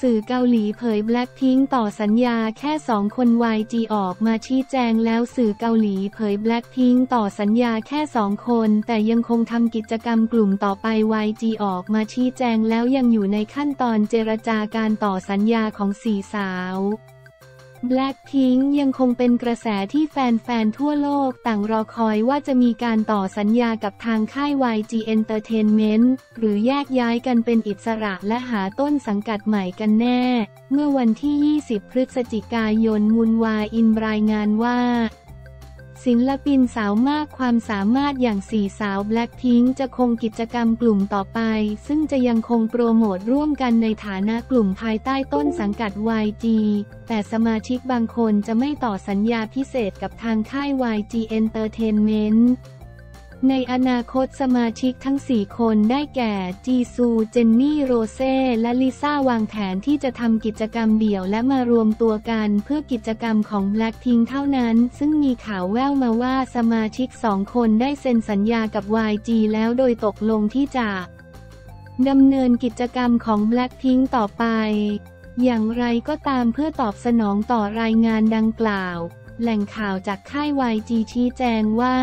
สื่อเกาหลีเผยแบล็คพิงต่อสัญญาแค่สองคน YG ออกมาชี้แจงแล้วสื่อเกาหลีเผยแบล็คพิงต่อสัญญาแค่สองคน แต่ยังคงทำกิจกรรมกลุ่มต่อไป YG ออกมาชี้แจงแล้วยังอยู่ในขั้นตอนเจรจาการต่อสัญญาของสี่สาว แบล็กทิงยังคงเป็นกระแสที่แฟนๆ ทั่วโลกต่างรอคอยว่าจะมีการต่อสัญญากับทางค่าย YG Entertainment หรือแยกย้ายกันเป็นอิสระและหาต้นสังกัดใหม่กันแน่ เมื่อวันที่ 20 พฤศจิกายนมุนวาอินรายงานว่า ศิลปินสาวมากความสามารถอย่างสี่สาวแบล็คพิงจะคงกิจกรรมกลุ่มต่อไป ซึ่งจะยังคงโปรโมทร่วมกันในฐานะกลุ่มภายใต้ต้นสังกัด YG แต่สมาชิกบางคนจะไม่ต่อสัญญาพิเศษกับทางค่าย YG Entertainment ในอนาคตสมาชิกทั้ง 4 คนได้แก่ จีซู เจนนี่ โรเซ่ และลิซ่าวางแผนที่จะทำกิจกรรมเดี่ยวและมารวมตัวกันเพื่อกิจกรรมของ Blackpink เท่านั้น ซึ่งมีข่าวแว่วมาว่าสมาชิกสองคนได้เซ็นสัญญากับ YG แล้วโดยตกลงที่จะดำเนินกิจกรรมของ Blackpink ต่อไป อย่างไรก็ตามเพื่อตอบสนองต่อรายงานดังกล่าว แหล่งข่าวจากค่าย YG ชี้แจงว่า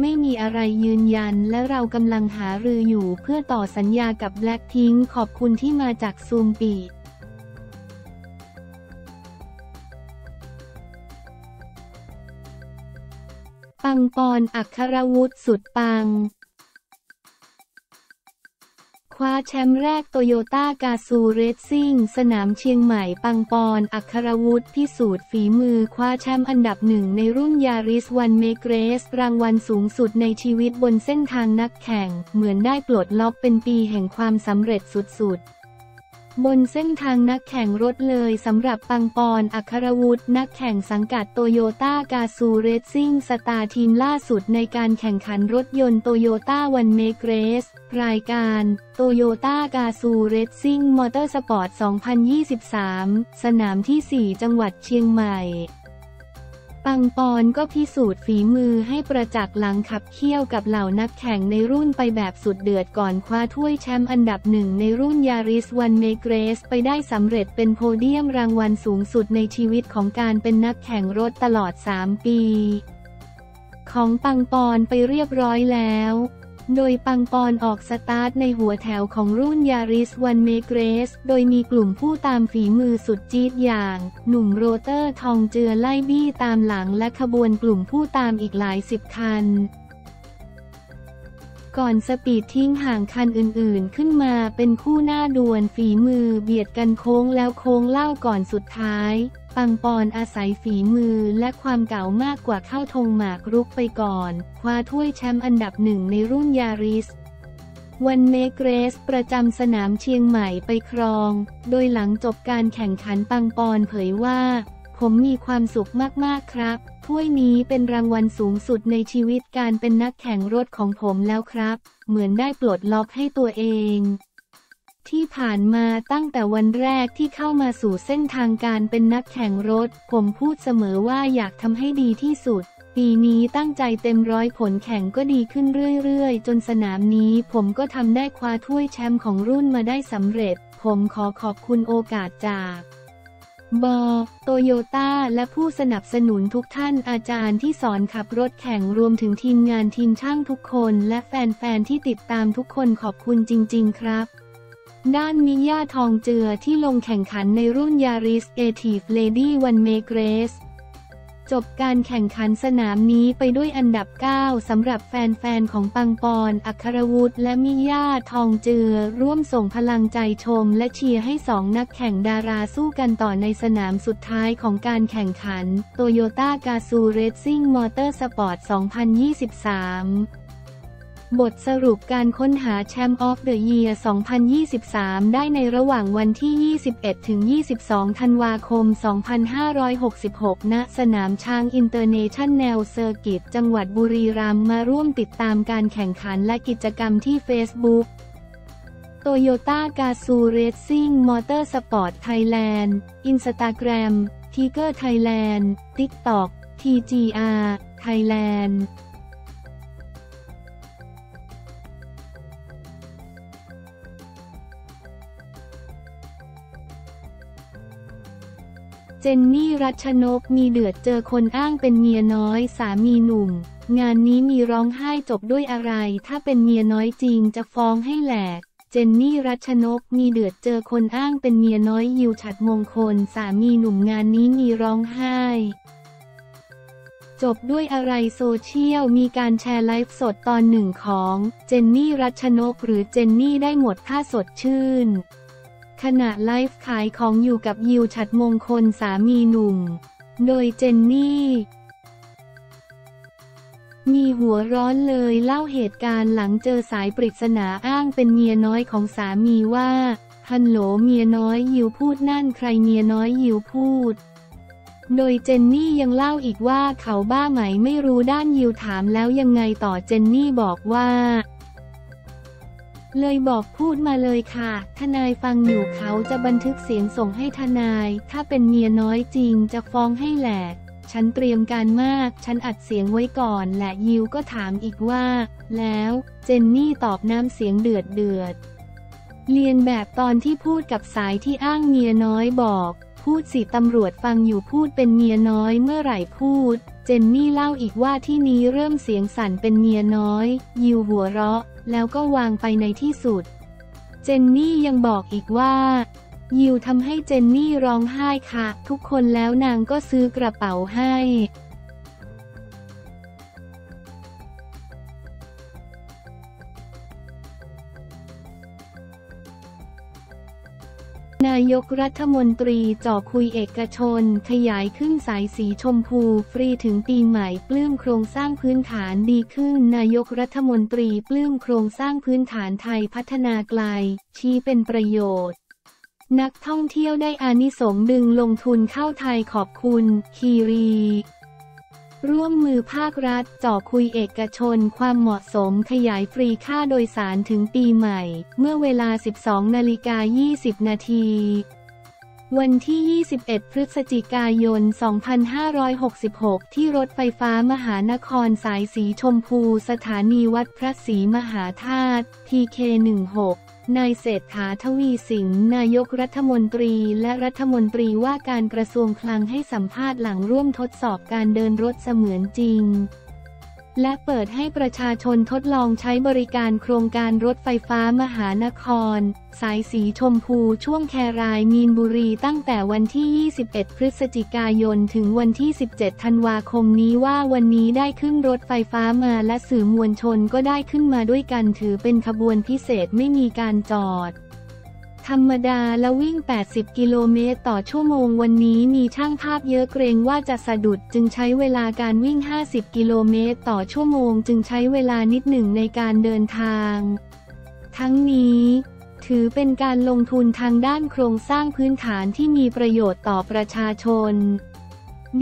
ไม่มีอะไรยืนยันและเรากำลังหารืออยู่เพื่อต่อสัญญากับแบล็กพิงขอบคุณที่มาจากซูมปีปังปอนอัครวุฒิสุดปัง ว้าแชมป์แรกโตโยต้ากาซูเรซซิ่ง สนามเชียงใหม่ปังปอน อัครวุฒิพิสูจน์ฝีมือคว้าแชมป์อันดับหนึ่งในรุ่นยาริสวันเมเกรส รางวัลสูงสุดในชีวิตบนเส้นทางนักแข่ง เหมือนได้ปลดล็อกเป็นปีแห่งความสำเร็จสุดๆ บนเส้นทางนักแข่งรถเลยสำหรับปังปอนอัครวุฒินักแข่งสังกัด Toyota Gazoo Racing Star Team ล่าสุดในการแข่งขันรถยนต์ Toyota One Make Race รายการ Toyota Gazoo Racing Motorsport 2023 สนามที่ 4 จังหวัดเชียงใหม่ ปังปอนก็พิสูจน์ฝีมือให้ประจักษ์หลังขับเคี่ยวกับเหล่านักแข่งในรุ่นไปแบบสุดเดือดก่อนคว้าถ้วยแชมป์อันดับหนึ่งในรุ่นยาริสวันเมเกรส ไปได้สำเร็จเป็นโพเดียมรางวัลสูงสุดในชีวิตของการเป็นนักแข่งรถตลอด 3 ปี ของปังปอนไปเรียบร้อยแล้ว โดยปังปอนออกสตาร์ทในหัวแถวของรุ่นยาริสวันเมเกรส โดยมีกลุ่มผู้ตามฝีมือสุดจี๊ดอย่าง หนุ่มโรเตอร์ทองเจือไล่บี้ตามหลังและขบวนกลุ่มผู้ตามอีกหลายสิบคัน ก่อน speed ทิ้งห่างคันอื่นๆ ขึ้นมาเป็นคู่หน้าดวลฝีมือเบียดกันโค้งแล้วโค้งเล่าก่อนสุดท้าย ปังปอนอาศัยฝีมือและความเก๋ามากกว่าเข้าธงหมากรุกไปก่อน คว้าถ้วยแชมป์อันดับหนึ่งในรุ่น Yaris One Make Race ประจำสนามเชียงใหม่ไปครอง โดยหลังจบการแข่งขันปังปอนเผยว่า ผมมีความสุขมาก ๆ ครับ ถ้วยนี้เป็นรางวัลสูงสุดในชีวิตการเป็นนักแข่งรถของผมแล้วครับ เหมือนได้ปลดล็อกให้ตัวเอง ที่ผ่านมาตั้งแต่วันแรกที่เข้ามาสู่เส้นทางการเป็นนักแข่งรถ ผมพูดเสมอว่าอยากทำให้ดีที่สุด ปีนี้ตั้งใจเต็มร้อยผลแข่งก็ดีขึ้นเรื่อยๆ จนสนามนี้ผมก็ทำได้คว้าถ้วยแชมป์ของรุ่นมาได้สำเร็จ ผมขอขอบคุณโอกาสจากบอโตโยต้า และผู้สนับสนุนทุกท่านอาจารย์ที่สอนขับรถแข่งรวมถึงทีมงานทีมช่างทุกคน และแฟนๆที่ติดตามทุกคนขอบคุณจริง ๆ ครับ ด้านมิย่าทองเจือที่ลงแข่งขันในรุ่น Yaris Ativ Lady One Make Race จบการแข่งขันสนามนี้ไปด้วยอันดับ 9 สำหรับแฟน ๆ ของปังปอน อัครวุฒิและมิย่าทองเจือ ร่วมส่งพลังใจชม และเชียร์ให้สองนักแข่งดาราสู้กันต่อในสนามสุดท้ายของการแข่งขัน Toyota Gazoo Racing Motorsport 2023 บทสรุปการค้นหา Champ of the Year 2023 ได้ในระหว่างวันที่ 21 ถึง 22 ธันวาคม 2566 ณ สนามช้าง International Circuit จังหวัดบุรีรัมย์มาร่วมติดตามการแข่งขันและกิจกรรมที่เฟซบุ๊กToyota Gazoo Racing Motorsport Thailand อินสตาแกรม TGR Thailand ติ๊กต็อก TGR Thailand เจนนี่รัชนกมีเดือดเจอคนอ้างเป็นเมียน้อยสามีหนุ่ม งานนี้มีร้องไห้จบด้วยอะไร ถ้าเป็นเมียน้อยจริงจะฟ้องให้แหลก เจนนี่รัชนกมีเดือดเจอคนอ้างเป็นเมียน้อยยิวฉัดมงคล สามีหนุ่มงานนี้มีร้องไห้ จบด้วยอะไรโซเชียลมีการแชร์ไลฟ์สดตอนหนึ่งของ เจนนี่รัชนกหรือเจนนี่ได้หมดท่าสดชื่น ขณะไลฟ์ขายของอยู่กับยิวฉัดมงคลสามีหนุ่ม โดยเจนนี่ มีหัวร้อนเลยเล่าเหตุการณ์หลังเจอสายปริศนาอ้างเป็นเมียน้อยของสามีว่า ฮัลโหลเมียน้อยยิวพูดนั่นใครเมียน้อยยิวพูด โดยเจนนี่ยังเล่าอีกว่าเขาบ้าไหมไม่รู้ด้านยิวถามแล้วยังไงต่อเจนนี่บอกว่า เลยบอกพูดมาเลยค่ะ ทนายฟังอยู่เขาจะบันทึกเสียงส่งให้ทนาย ถ้าเป็นเมียน้อยจริงจะฟ้องให้แหลก ฉันเตรียมการมาก ฉันอัดเสียงไว้ก่อนและยิวก็ถามอีกว่า แล้วเจนนี่ตอบน้ำเสียงเดือดเดือด เรียนแบบตอนที่พูดกับสายที่อ้างเมียน้อยบอก พูดสิตำรวจฟังอยู่พูดเป็นเมียน้อยเมื่อไหร่พูด เจนนี่เล่าอีกว่าที่นี้เริ่มเสียงสั่นเป็นเมียน้อย ยิวหัวเราะ แล้วก็วางไปในที่สุด เจนนี่ยังบอกอีกว่า ยิวทำให้เจนนี่ร้องไห้ค่ะ ทุกคนแล้วนางก็ซื้อกระเป๋าให้ นายกรัฐมนตรีจ่อคุยเอกชน ขยายขึ้นสายสีชมพู ฟรีถึงปีใหม่ปลื้มโครงสร้างพื้นฐานดีขึ้น นายกรัฐมนตรีปลื้มโครงสร้างพื้นฐานไทยพัฒนาไกล ชี้เป็นประโยชน์ นักท่องเที่ยวได้อานิสงส์ดึงลงทุนเข้าไทยขอบคุณ คีรี ร่วมมือภาครัฐจ่อคุยเอกชน ความเหมาะสมขยายฟรีค่าโดยสารถึงปีใหม่ เมื่อเวลา 12 นาฬิกา 20 นาทีวันที่ 21 พฤศจิกายน 2566 ที่รถไฟฟ้ามหานครสายสีชมพู สถานีวัดพระศรีมหาธาตุ TK16 นายเศรษฐาทวีสิงห์นายกรัฐมนตรีและรัฐมนตรีว่าการกระทรวงคลังให้สัมภาษณ์หลังร่วมทดสอบการเดินรถเสมือนจริง และเปิดให้ประชาชนทดลองใช้บริการโครงการรถไฟฟ้ามหานคร สายสีชมพูช่วงแครายมีนบุรีตั้งแต่วันที่ 21 พฤศจิกายน ถึงวันที่ 17 ธันวาคมนี้ว่าวันนี้ได้ขึ้นรถไฟฟ้ามาและสื่อมวลชนก็ได้ขึ้นมาด้วยกันถือเป็นขบวนพิเศษไม่มีการจอด ธรรมดาและวิ่ง 80 กิโลเมตรต่อชั่วโมงวันนี้มีช่างภาพเยอะเกรงว่าจะสะดุดจึงใช้เวลาการวิ่ง 50 กิโลเมตรต่อชั่วโมงจึงใช้เวลานิดหนึ่งในการเดินทาง ทั้งนี้ถือเป็นการลงทุนทางด้านโครงสร้างพื้นฐานที่มีประโยชน์ต่อประชาชน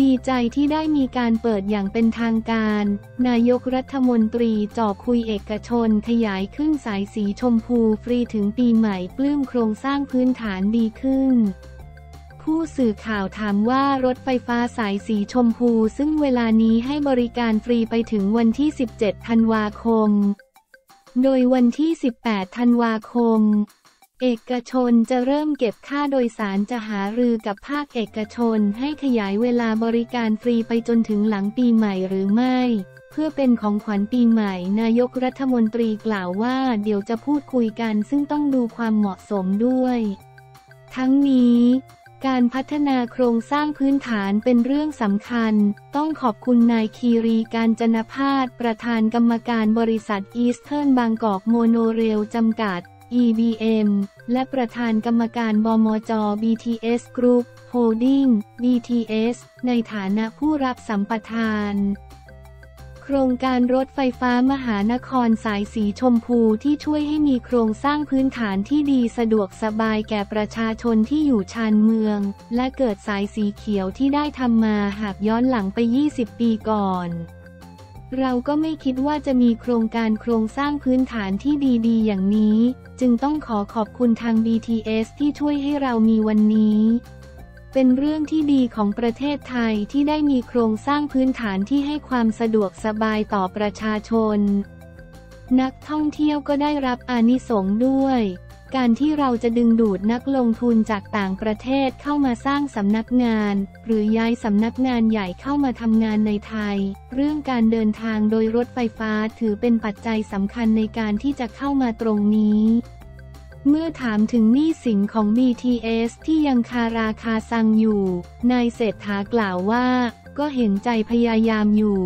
ดีใจที่ได้มีการเปิดอย่างเป็นทางการ นายกรัฐมนตรีจ่อคุยเอกชนขยายขึ้นสายสีชมพูฟรีถึงปีใหม่ปลื้มโครงสร้างพื้นฐานดีขึ้นผู้สื่อข่าวถามว่ารถไฟฟ้าสายสีชมพู ซึ่งเวลานี้ให้บริการฟรีไปถึงวันที่ 17 ธันวาคม โดยวันที่ 18 ธันวาคม เอกชนจะเริ่มเก็บค่าโดยสารจะหารือกับภาคเอกชนให้ขยายเวลาบริการฟรีไปจนถึงหลังปีใหม่หรือไม่ เพื่อเป็นของขวัญปีใหม่ นายกรัฐมนตรีกล่าวว่าเดี๋ยวจะพูดคุยกันซึ่งต้องดูความเหมาะสมด้วย ทั้งนี้การพัฒนาโครงสร้างพื้นฐานเป็นเรื่องสำคัญ ต้องขอบคุณนายคีรีกาญจนพาสน์ประธานกรรมการบริษัทอีสเทิร์นบางกอกโมโนเรลจำกัด EBM และประธานกรรมการบมจ BTS Group Holding BTS ในฐานะผู้รับสัมปทาน โครงการรถไฟฟ้ามหานครสายสีชมพูที่ช่วยให้มีโครงสร้างพื้นฐานที่ดีสะดวกสบายแก่ประชาชนที่อยู่ชานเมือง และเกิดสายสีเขียวที่ได้ทำมาหากย้อนหลังไป 20 ปีก่อน เราก็ไม่คิดว่าจะมีโครงการโครงสร้างพื้นฐานที่ดีๆ อย่างนี้ จึงต้องขอขอบคุณทาง BTS ที่ช่วยให้เรามีวันนี้ เป็นเรื่องที่ดีของประเทศไทยที่ได้มีโครงสร้างพื้นฐานที่ให้ความสะดวกสบายต่อประชาชน นักท่องเที่ยวก็ได้รับอานิสงส์ด้วย การที่เราจะดึงดูดนักลงทุนจากต่างประเทศเข้ามาสร้างสำนักงาน หรือย้ายสำนักงานใหญ่เข้ามาทำงานในไทย เรื่องการเดินทางโดยรถไฟฟ้าถือเป็นปัจจัยสำคัญในการที่จะเข้ามาตรงนี้ เมื่อถามถึงหนี้สินของ BTS ที่ยังคาราคาซังอยู่ นายเศรษฐากล่าวว่า ก็เห็นใจพยายามอยู่